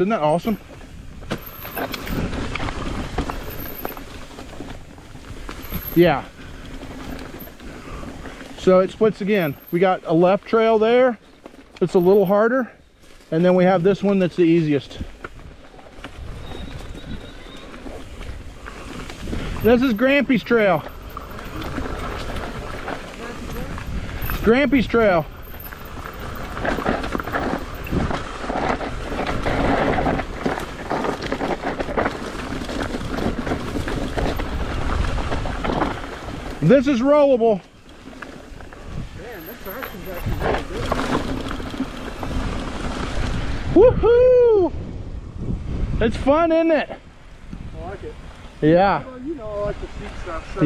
isn't that awesome? Yeah. So it splits again. We got a left trail there. It's a little harder. And then we have this one that's the easiest. This is Grampy's trail. Grampy's trail. This is rollable. Man, this traction's actually really good. Woohoo! It's fun, isn't it? I like it. Yeah. Well, you know, I like the steep stuff. So